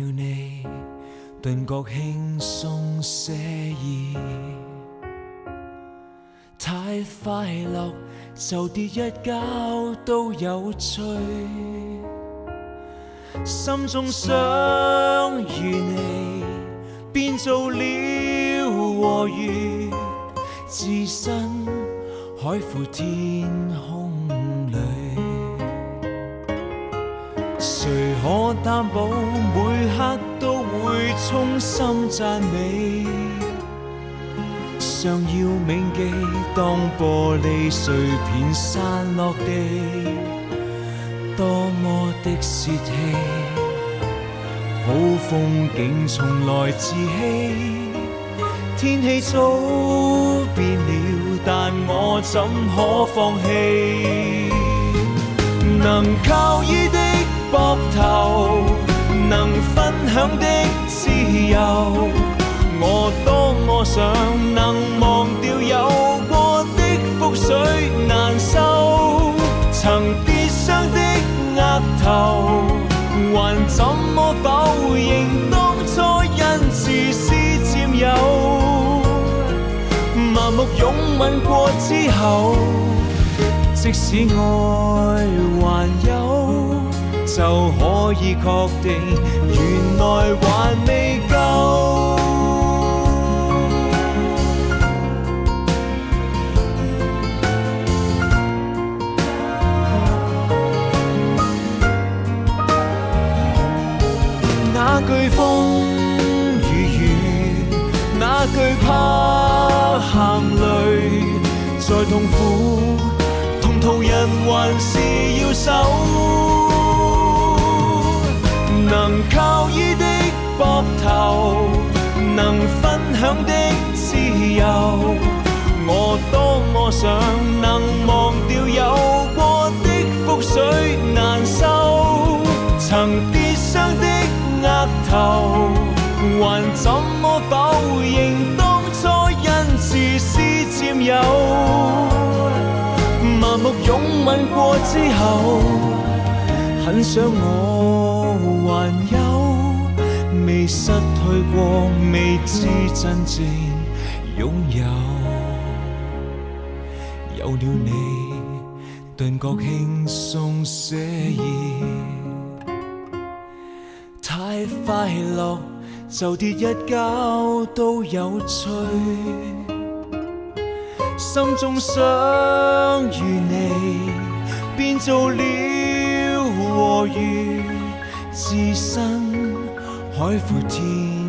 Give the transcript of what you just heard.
了你，顿觉轻松写意。太快乐，就跌一跤都有趣。心中想与你，变做了和鱼，置身海阔天空谁可担保每刻都会衷心赞美？尚要铭记，当玻璃碎片散落地，多么的泄气。好风景从来自欺，天气早变了，但我怎可放弃？能靠依的膊头，能分享的自由，我多么想能忘掉有过的覆水难收。曾跌伤的额头，还怎么否认当初因自私占有？盲目拥吻过之后。即使爱还，就可以确定原来还未够。那句风雨雨，那句怕行泪，再痛苦。痛途人还是要守，靠依的膊头，能分享的自由，我多么想能忘掉有过的覆水难收。曾跌伤的额头，还怎么否认当初因自私占有？麻木拥吻过之后，很想我还，未失去过，未知真正拥有。有了你，顿觉轻松写意。太快乐，就跌一跤都有趣。心中想与你，变做了和鱼，置身海阔天。